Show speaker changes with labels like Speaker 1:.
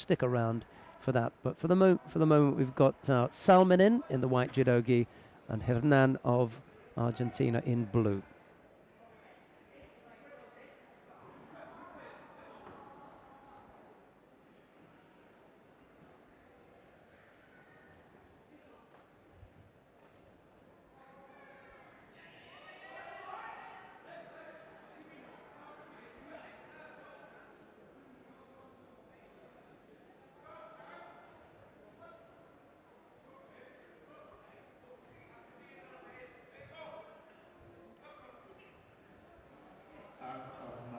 Speaker 1: stick around for that. But for the, mo- for the moment, we've got uh, Salminen in the white judogi and Hernan of Argentina in blue. stuff.